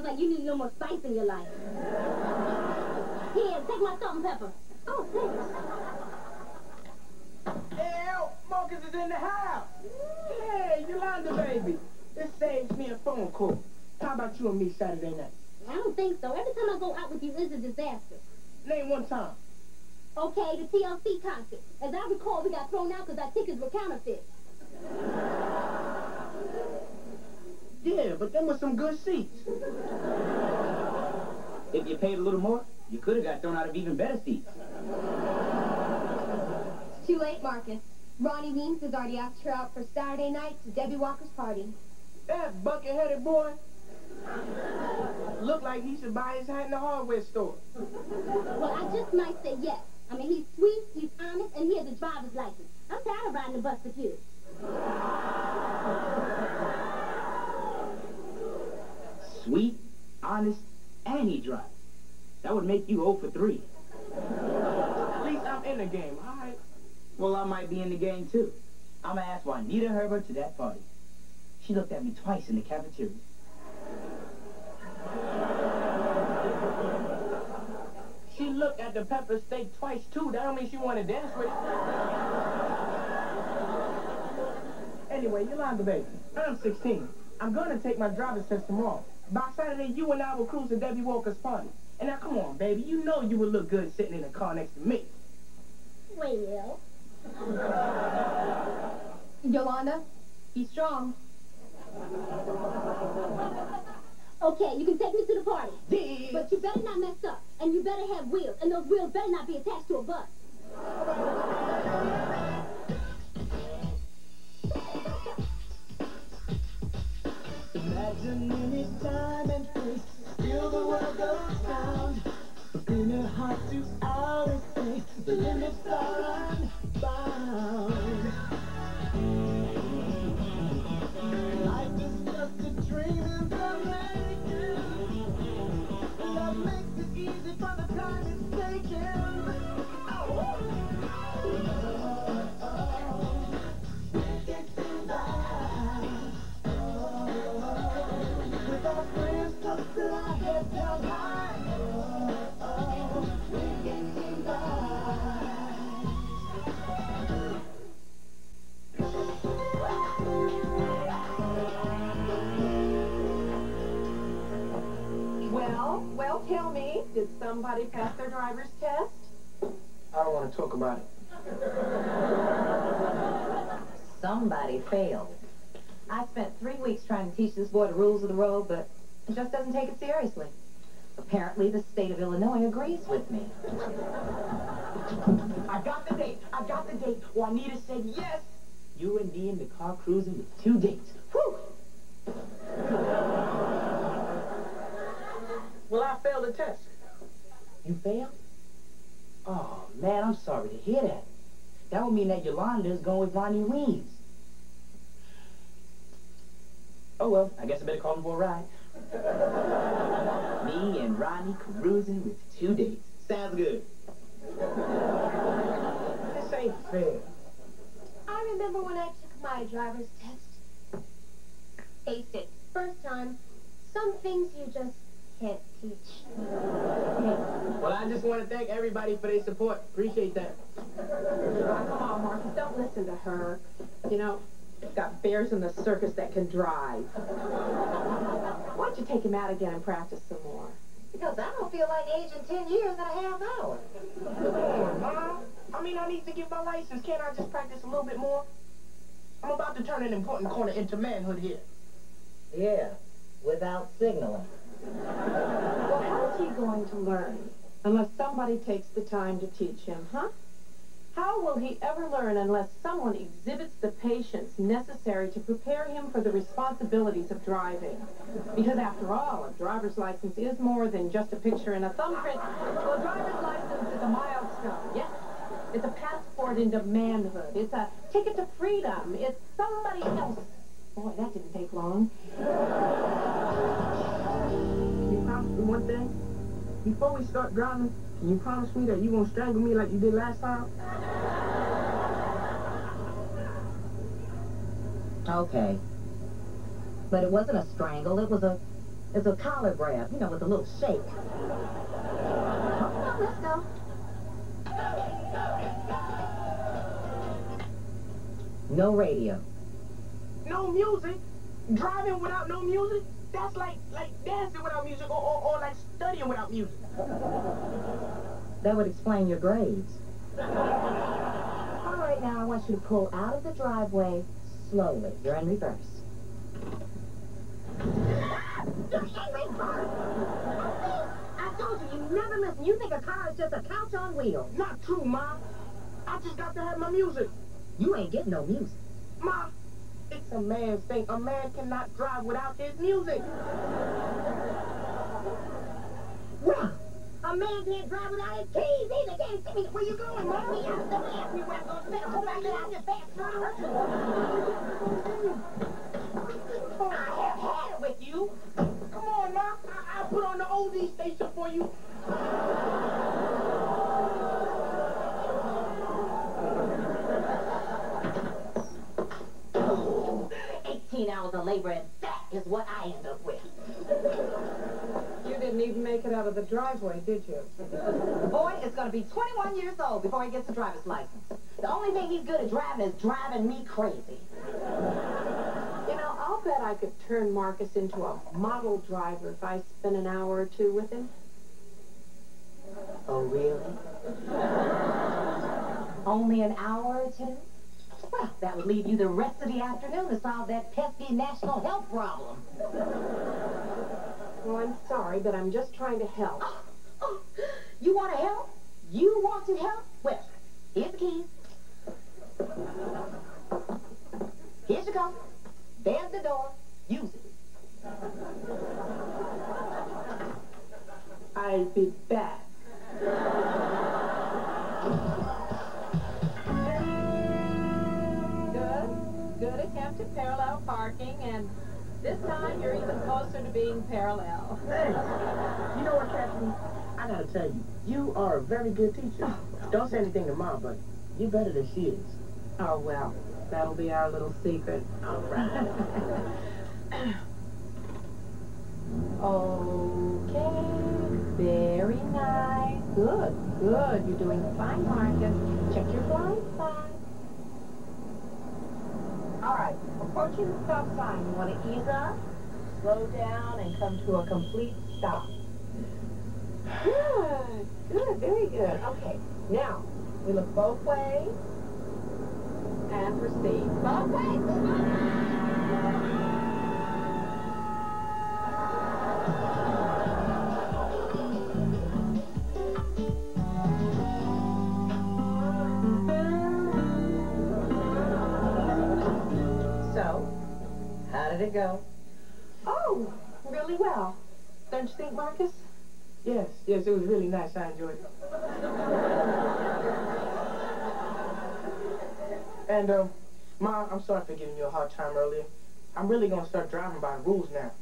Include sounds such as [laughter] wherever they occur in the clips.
Sounds like you need a little more spice in your life. Here, take my salt and pepper. Oh, thanks. Hey, El, Marcus is in the house. Hey, Yolanda, baby. This saves me a phone call. How about you and me Saturday night? I don't think so. Every time I go out with you, it's a disaster. Name one time. Okay, the TLC concert. As I recall, we got thrown out because our tickets were counterfeit. Yeah, but them were some good seats. If you paid a little more, you could have got thrown out of even better seats. It's too late, Marcus. Ronnie Weems has already asked her out for Saturday night to Debbie Walker's party. That bucket-headed boy looked like he should buy his hat in the hardware store. Well, I just might say yes. I mean, he's sweet, he's honest, and he has a driver's license. I'm tired of riding the bus with you. Sweet, honest, and he drives. That would make you 0 for 3. At least I'm in the game, all right? Well, I might be in the game, too. I'm going to ask Juanita Herbert to that party. She looked at me twice in the cafeteria. She looked at the pepper steak twice, too. That don't mean she want to dance with it. Anyway, you're Yolanda, baby, I'm 16. I'm going to take my driver's test tomorrow. By Saturday, you and I will cruise to Debbie Walker's party. And now, come on, baby. You know you would look good sitting in the car next to me. Well, [laughs] Yolanda, be strong. okay, you can take me to the party. Yeah. But you better not mess up. And you better have wheels. And those wheels better not be attached to a bus. Imagine any time and place, still the world goes round. Inner heart to outer space, the limits are unbound. I don't want to talk about it. Somebody failed. I spent three weeks trying to teach this boy the rules of the road, but he just doesn't take it seriously. Apparently, the state of Illinois agrees with me. I got the date. I got the date. Juanita said yes. You and me in the car cruising with two dates. Whew. well, I failed the test. You failed? Oh, man, I'm sorry to hear that. That would mean that Yolanda is going with Ronnie Weems. Oh, well, I guess I better call him for a ride. me and Ronnie cruising with two dates. Sounds good. this ain't fair. I remember when I took my driver's test. Aced it. First time. Some things you just can't teach. Well, I just want to thank everybody for their support. Appreciate that. Oh, come on, Marcus, don't listen to her. You know, we've got bears in the circus that can drive. Why don't you take him out again and practice some more? Because I don't feel like aging 10 years and a half hour. Come Mom. I mean, I need to get my license. Can't I just practice a little bit more? I'm about to turn an important corner into manhood here. Yeah, without signaling. Well, how is he going to learn unless somebody takes the time to teach him, huh? How will he ever learn unless someone exhibits the patience necessary to prepare him for the responsibilities of driving? Because after all, a driver's license is more than just a picture and a thumbprint. Well, a driver's license is a milestone, yes. It's a passport into manhood. It's a ticket to freedom. It's somebody else. Boy, that didn't take long. One thing? Before we start driving, can you promise me that you won't strangle me like you did last time? Okay. But it wasn't a strangle, it was a It's a collar grab, you know, with a little shake. Come on, let's go. No radio. No music? Driving without no music? That's like like dancing without music or, or, or like studying without music. That would explain your grades. All right, now I want you to pull out of the driveway slowly. You're in reverse. You're in reverse. I told you, you never listen. You think a car is just a couch on wheels. Not true, Ma. I just got to have my music. You ain't getting no music. Ma, it's a man's thing. A man cannot drive without his music. Wrong. A man can't drive without his keys either. Can't see me. Where you going, Mom? Me out. Me where I'm going. Better go back out your fast driver. I have had it with you. Come on, Ma. I- I'll put on the oldie station for you. 18 hours of labor, and that is what I end up with. You didn't even make it out of the driveway, did you? The boy is going to be 21 years old before he gets a driver's license. The only thing he's good at driving is driving me crazy. You know, I'll bet I could turn Marcus into a model driver if I spent an hour or two with him. Oh, really? [laughs] Only an hour or two? That would leave you the rest of the afternoon to solve that pesky national health problem. Well, I'm sorry, but I'm just trying to help. [gasps] Oh, you want to help? You want to help? Well, here's the keys. Here's your coat. There's the door. Use it. I'll be back. Parking, and this time you're even closer to being parallel. [laughs] Thanks. You know what, Catherine? I gotta tell you, you are a very good teacher. Oh. Don't say anything to Mom, but you're better than she is. Oh, well, that'll be our little secret. All right. [laughs] Okay, very nice. Good, good. You're doing fine, Marcus. Check your blind side. All right, approaching the stop sign. You want to ease up, slow down, and come to a complete stop. Good, good, very good. Okay, now, we look both ways and proceed. Both ways. Go? Oh, really well. Don't you think, Marcus? Yes, yes, it was really nice. I enjoyed it. And, um, Mom, I'm sorry for giving you a hard time earlier. I'm really gonna start driving by rules now.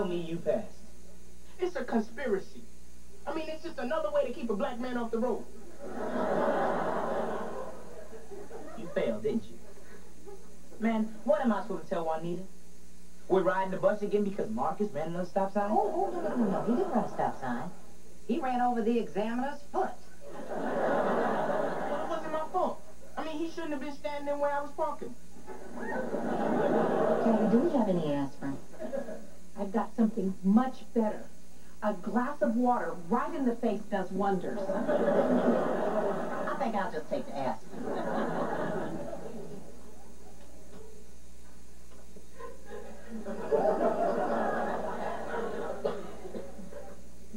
Tell me you passed. It's a conspiracy. I mean, it's just another way to keep a black man off the road. You failed, didn't you? Man, what am I supposed to tell Juanita? We're riding the bus again because Marcus ran another stop sign? Oh, oh, no, no, no, no. He didn't run a stop sign. He ran over the examiner's foot. Well, it wasn't my fault. I mean, he shouldn't have been standing where I was parking. Kathy, do we have any aspirin? I've got something much better. A glass of water right in the face does wonders. I think I'll just take the aspirin.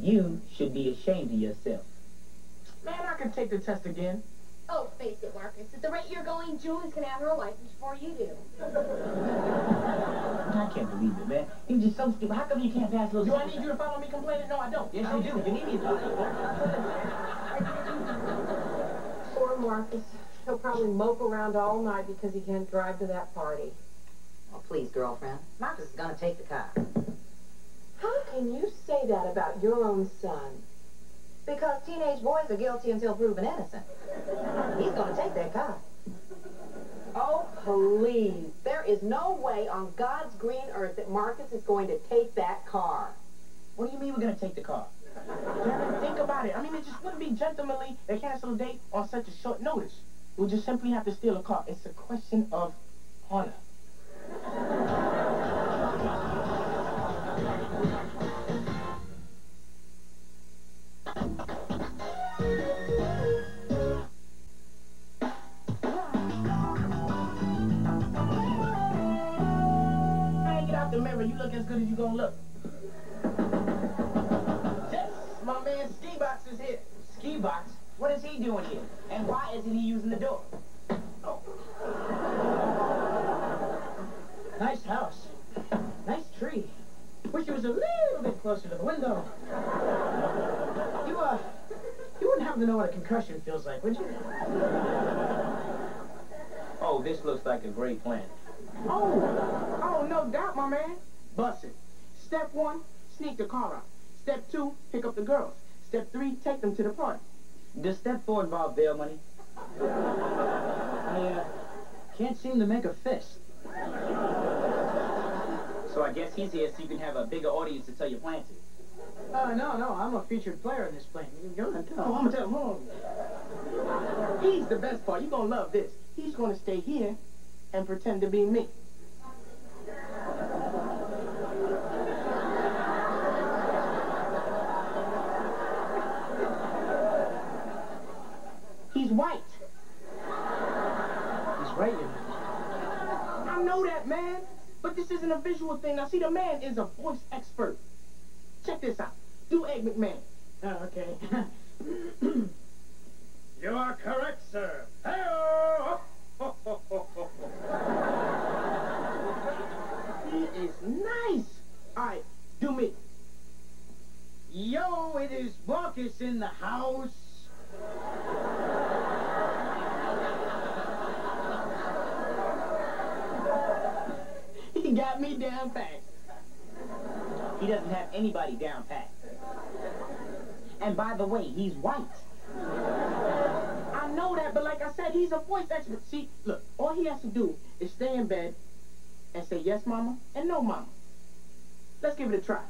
you should be ashamed of yourself. Man, I can take the test again. Oh, face it, Marcus. At the rate you're going, Julie's gonna have her license before you do. [laughs] I can't believe it, man. He's just so stupid. How come you can't pass those? Do I need you to follow me complaining? No, I don't. Yes, you do. You need me to. follow [laughs] Poor Marcus. He'll probably mope around all night because he can't drive to that party. Oh, please, girlfriend. Marcus is gonna take the car. How can you say that about your own son? Because teenage boys are guilty until proven innocent. He's gonna take that car. Oh, please. There is no way on God's green earth that Marcus is going to take that car. What do you mean we're gonna take the car? Karen, think about it. I mean, it just wouldn't be gentlemanly to cancel a date on such a short notice. We'll just simply have to steal a car. It's a question of honor. Good as you gonna look. Yes, my man Ski Box is here. Ski box? What is he doing here? And why isn't he using the door? Oh. Nice house. Nice tree. Wish it was a little bit closer to the window. You, uh, you wouldn't happen to know what a concussion feels like, would you? Oh, this looks like a great plan. Oh, oh, no doubt, my man. Bust it. Step one, sneak the car out. Step two, pick up the girls. Step three, take them to the party. Does step four involve bail money? I, uh, can't seem to make a fist. So I guess he's here so you can have a bigger audience to tell your plan to. Uh, no, no, I'm a featured player in this plane. Go ahead, tell Oh, I'm gonna tell him. Hold on. He's the best part. You're gonna love this. He's gonna stay here and pretend to be me. He's white. He's right, you I know that, man. But this isn't a visual thing. Now, see, the man is a voice expert. Check this out. Do Ed McMahon. Oh, okay. [clears throat] You are correct, sir. Hey-oh! [laughs] He is nice. All right, do me. Yo, it is Marcus in the house. Got me down pat. He doesn't have anybody down pat. And by the way, he's white. I know that, but like I said, he's a voice expert. See, look, all he has to do is stay in bed and say yes, mama, and no, mama. Let's give it a try.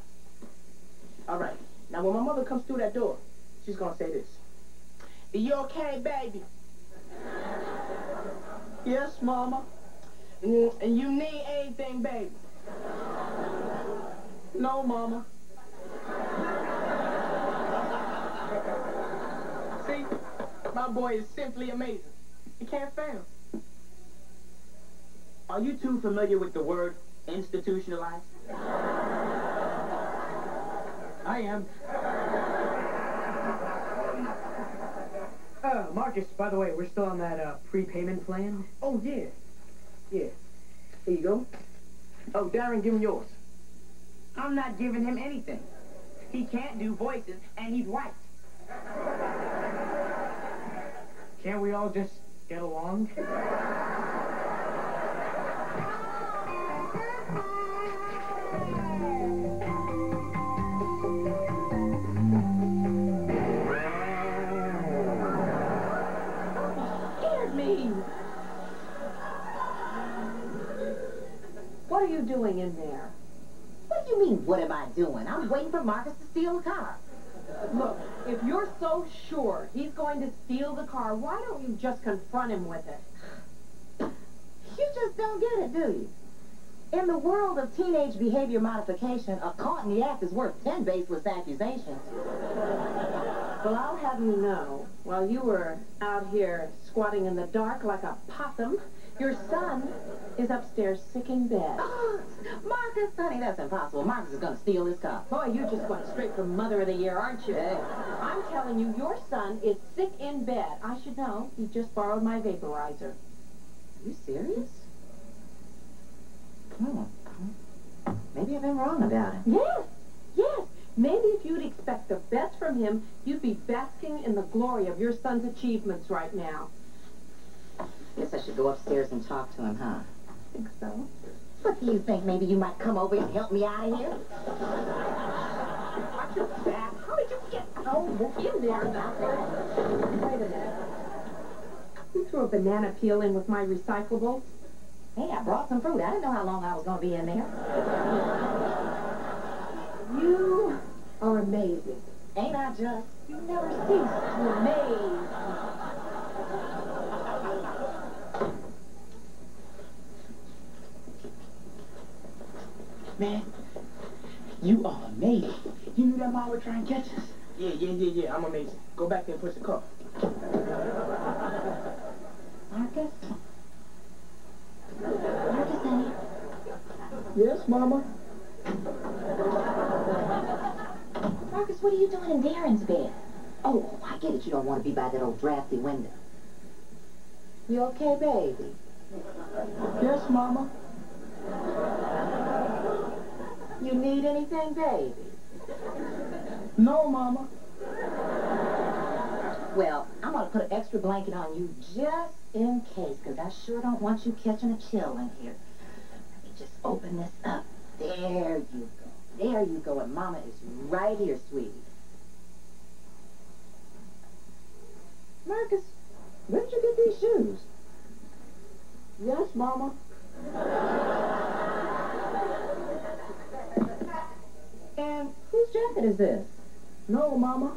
All right. Now, when my mother comes through that door, she's gonna say this. Are You okay, baby? [laughs] yes, mama. And you need anything, baby? no, mama. See, my boy is simply amazing. You can't fail. Are you too familiar with the word institutionalized? I am. Uh, Marcus, by the way, we're still on that, uh, prepayment plan. Oh, yeah. Yeah. Here you go. Oh, Darren, give him yours. I'm not giving him anything. He can't do voices, and he's white. Can't we all just get along? Doing in there? What do you mean, what am I doing? I'm waiting for Marcus to steal the car. Look, if you're so sure he's going to steal the car, why don't you just confront him with it? You just don't get it, do you? In the world of teenage behavior modification, a caught in the act is worth 10 baseless accusations. Well, I'll have you know, while you were out here squatting in the dark like a possum, your son is upstairs sick in bed. [gasps] Marcus, Marcus, honey, that's impossible. Marcus is going to steal his car. Boy, you just went straight for Mother of the Year, aren't you? Hey. I'm telling you, your son is sick in bed. I should know. He just borrowed my vaporizer. Are you serious? Hmm. Maybe I've been wrong about him. Yes, yes. Maybe if you'd expect the best from him, you'd be basking in the glory of your son's achievements right now. Guess I should go upstairs and talk to him, huh? I think so? What do you think? Maybe you might come over and help me out of here? Watch your back. How did you get... Oh, in there. Wait a minute. You threw a banana peel in with my recyclables? Hey, I brought some fruit. I didn't know how long I was going to be in there. You are amazing. Ain't I just? You never cease to amaze. Man, you are amazing. You knew that mom would try and catch us? Yeah, yeah, yeah, yeah. I'm amazing. Go back there and push the car. [laughs] Marcus? Marcus, honey. Yes, Mama? Marcus, what are you doing in Darren's bed? Oh, I get it. You don't want to be by that old drafty window. You okay, baby? Yes, Mama? You need anything, baby? No, Mama. Well, I'm going to put an extra blanket on you just in case, because I sure don't want you catching a chill in here. Let me just open this up. There you go. There you go. And Mama is right here, sweetie. Marcus, where did you get these shoes? Yes, Mama. Is this? No, Mama.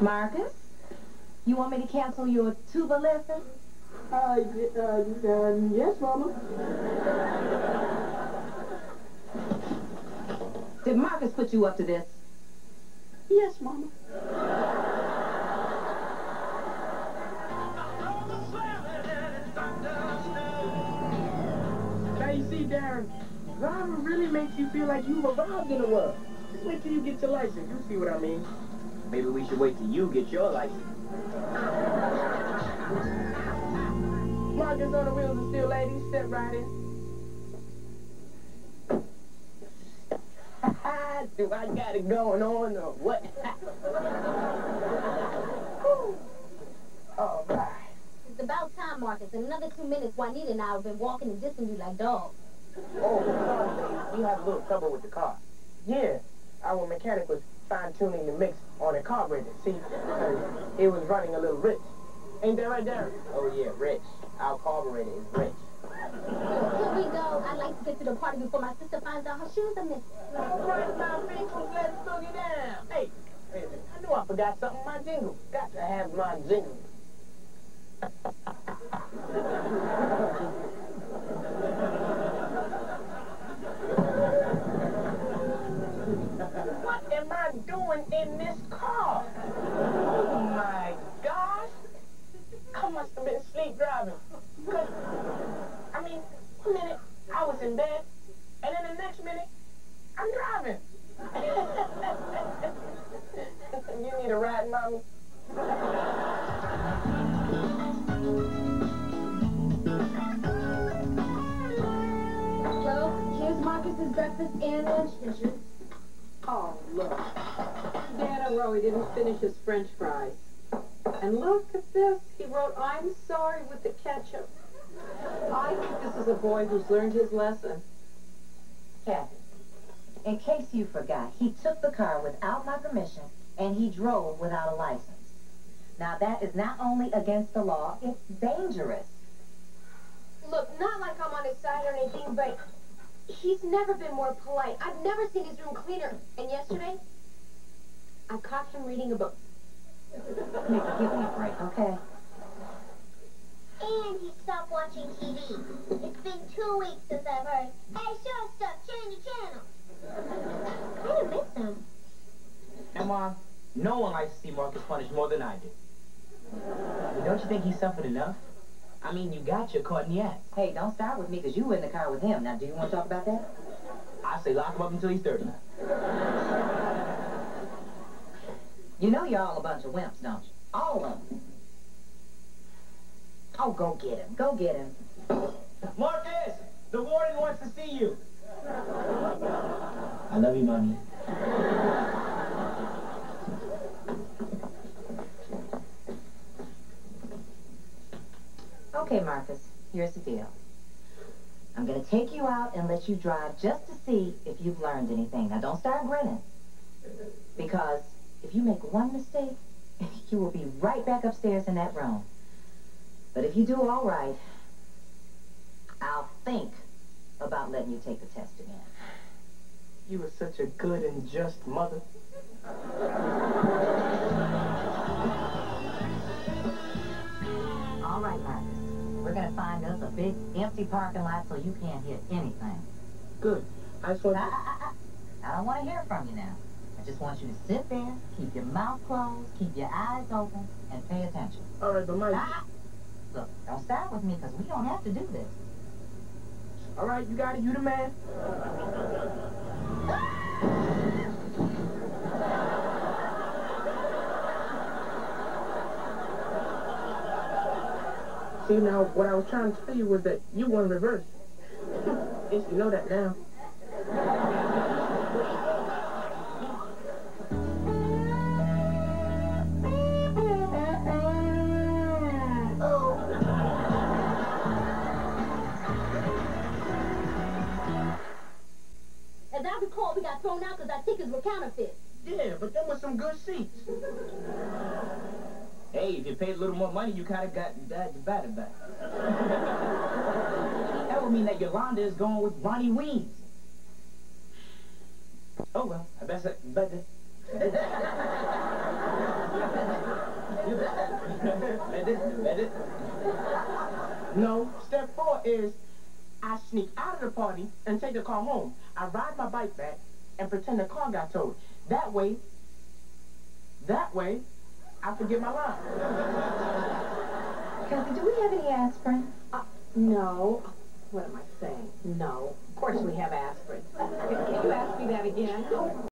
Marcus, you want me to cancel your tuba lesson? Uh, uh, uh, yes, Mama. Did Marcus put you up to this? Yes, Mama. Makes you feel like you've arrived in the world. Just wait till you get your license. You see what I mean? Maybe we should wait till you get your license. Marcus on the wheels of still ladies. Step right [laughs] in. Do I got it going on or what? [laughs] All right. It's about time, Marcus. In another two minutes, Juanita and I have been walking and dissing you like dogs. Oh, sorry, we had a little trouble with the car. Yeah, our mechanic was fine-tuning the mix on the carburetor. See, it was running a little rich. Ain't that right, Darren? Oh yeah, rich. Our carburetor is rich. Here we go. I'd like to get to the party before my sister finds out her shoes are missing. All right, my people, let's boogie down. Hey, wait a minute. I knew I forgot something. My jingle. Got to have my jingle. [laughs] Doing in this car? Oh my gosh. I must have been sleep driving. 'Cause, I mean, one minute I was in bed, and then the next minute I'm driving. [laughs] you need a ride, mommy? Well, here's Marcus's breakfast and lunch dishes. Oh, look. Dad Rowie didn't finish his french fries. And look at this. He wrote, I'm sorry with the ketchup. I think this is a boy who's learned his lesson. Kathy, in case you forgot, he took the car without my permission and he drove without a license. Now that is not only against the law, it's dangerous. Look, not like I'm on his side or anything, but he's never been more polite. I've never seen his room cleaner. And yesterday, I caught him reading a book. Nick, give me a break, okay? And he stopped watching TV. It's been two weeks since I've heard, hey, shortstop, change the channel. Kind of miss him. And Mom, no one likes to see Marcus punished more than I do. Don't you think he suffered enough? I mean, you got your caught in. Hey, don't start with me, because you were in the car with him. Now, do you want to talk about that? I say lock him up until he's 30. You know you're all a bunch of wimps, don't you? All of them. Oh, go get him. Go get him. Marcus! The warden wants to see you. I love you, Mommy. Okay, Marcus, here's the deal. I'm going to take you out and let you drive just to see if you've learned anything. Now, don't start grinning. Because if you make one mistake, [laughs] you will be right back upstairs in that room. But if you do all right, I'll think about letting you take the test again. You were such a good and just mother. [laughs] to find us a big empty parking lot so you can't hit anything. Good. I just want Ah, ah, ah, ah. I don't want to hear from you now. I just want you to sit there, keep your mouth closed, keep your eyes open, and pay attention. All right, but Mike. Ah, look, don't start with me because we don't have to do this. All right, you got it. You the man. See, now, what I was trying to tell you was that you won reverse. [laughs] Guess you know that now. As I recall, we got thrown out because our tickets were counterfeit. Yeah, but them were some good seats. Hey, if you paid a little more money, you kind of got that divided back. [laughs] that would mean that Yolanda is going with Ronnie Weems. Oh, well, I better... better. you better. better, better. No, step four is I sneak out of the party and take the car home. I ride my bike back and pretend the car got towed. That way, that way, I forget my line. Kathy, do we have any aspirin? Uh, no. What am I saying? No. Of course we have aspirin. Can you ask me that again?